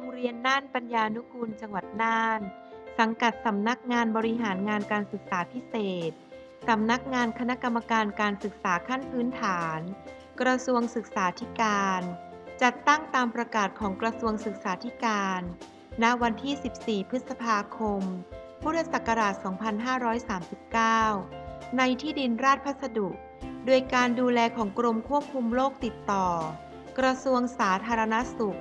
งเรียนน่านปัญญานุกูลจังหวัดน่าน สังกัดสำนักงานบริหารงานการศึกษาพิเศษ สำนักงานคณะกรรมการการศึกษาขั้นพื้นฐาน กระทรวงศึกษาธิการ จัดตั้งตามประกาศของกระทรวงศึกษาธิการ ณ วันที่ 14 พฤษภาคม พุทธศักราช 2539 ในที่ดินราชพัสดุ โดยการดูแลของกรมควบคุมโรคติดต่อ กระทรวงสาธารณสุข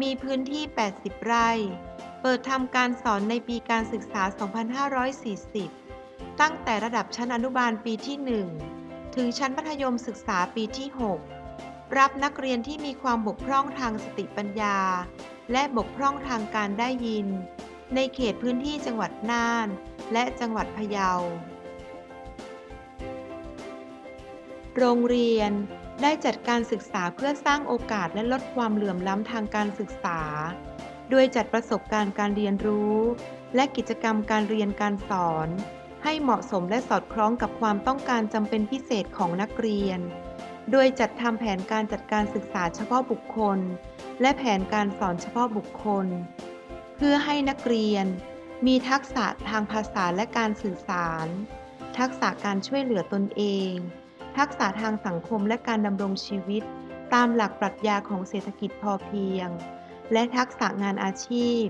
มีพื้นที่ 80 ไร่ เปิดทำการสอนในปีการศึกษา 2540 ตั้งแต่ระดับชั้นอนุบาลปีที่ 1 ถึงชั้นมัธยมศึกษาปีที่ 6 รับนักเรียนที่มีความบกพร่องทางสติปัญญา และบกพร่องทางการได้ยิน ในเขตพื้นที่จังหวัดน่าน และจังหวัดพะเยา โรงเรียน ได้จัดการศึกษาเพื่อสร้างโอกาสและลดความเหลื่อมล้ำทางการศึกษา โดยจัดประสบการณ์การเรียนรู้ และกิจกรรมการเรียนการสอน ให้เหมาะสมและสอดคล้องกับความต้องการจำเป็นพิเศษของนักเรียน โดยจัดทำแผนการจัดการศึกษาเฉพาะบุคคล และแผนการสอนเฉพาะบุคคล เพื่อให้นักเรียน มีทักษะทางภาษาและการสื่อสาร ทักษะการช่วยเหลือตนเอง ทักษะทางสังคมและการดำรงชีวิต ตามหลักปรัชญาของเศรษฐกิจพอเพียง และทักษะงานอาชีพ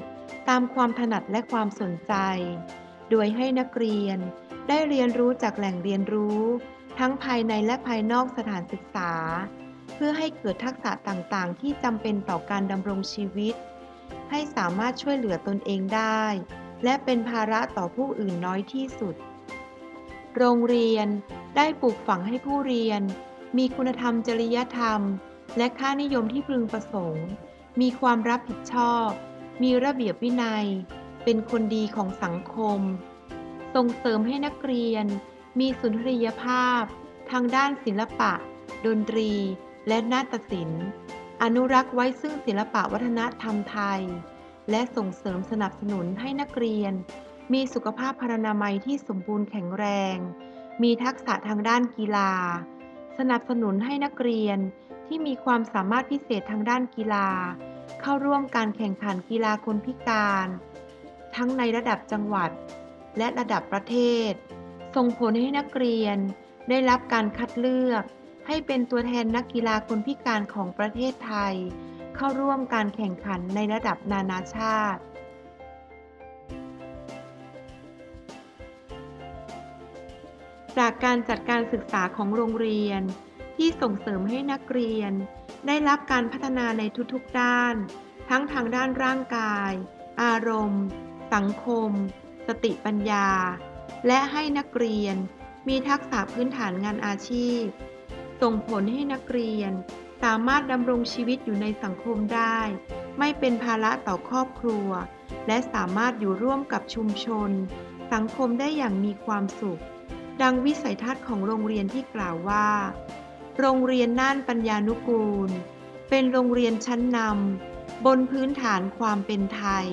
ตามความถนัดและความสนใจ โดยให้นักเรียนได้เรียนรู้จากแหล่งเรียนรู้ ทั้งภายในและภายนอกสถานศึกษา เพื่อให้เกิดทักษะต่างๆ ที่จำเป็นต่อการดำรงชีวิต ให้สามารถช่วยเหลือตนเองได้ และเป็นภาระต่อผู้อื่นน้อยที่สุด โรงเรียน ได้ปลูกฝังให้ผู้เรียน มีคุณธรรมจริยธรรม และค่านิยมที่พึงประสงค์ มีความรับผิดชอบ มีระเบียบวินัย เป็นคนดีของสังคม ส่งเสริมให้นักเรียน มีสุนทรียภาพ ทางด้านศิลปะ ดนตรี และนาฏศิลป์ อนุรักษ์ไว้ซึ่งศิลปะวัฒนธรรมไทย และส่งเสริมสนับสนุนให้นักเรียน มีสุขภาพพรรณนามัยที่สมบูรณ์แข็งแรง มีทักษะทางด้านกีฬา สนับสนุนให้นักเรียนที่มีความสามารถพิเศษทางด้านกีฬา เข้าร่วมการแข่งขันกีฬาคนพิการ ทั้งในระดับจังหวัด และระดับประเทศ ส่งผลให้นักเรียนได้รับการคัดเลือก ให้เป็นตัวแทนนักกีฬาคนพิการของประเทศไทย เข้าร่วมการแข่งขันในระดับนานาชาติ จากการจัดการศึกษาของโรงเรียน ที่ส่งเสริมให้นักเรียน ได้รับการพัฒนาในทุกๆด้าน ทั้งทางด้านร่างกาย อารมณ์ สังคม สติปัญญา และให้นักเรียนมีทักษะพื้นฐานงานอาชีพ ส่งผลให้นักเรียน สามารถดำรงชีวิตอยู่ในสังคมได้ ไม่เป็นภาระต่อครอบครัว และสามารถอยู่ร่วมกับชุมชน สังคมได้อย่างมีความสุข ดังวิสัยทัศน์ของโรงเรียนที่กล่าวว่า โรงเรียนน่านปัญญานุกูล เป็นโรงเรียนชั้นนำบนพื้นฐานความเป็นไทย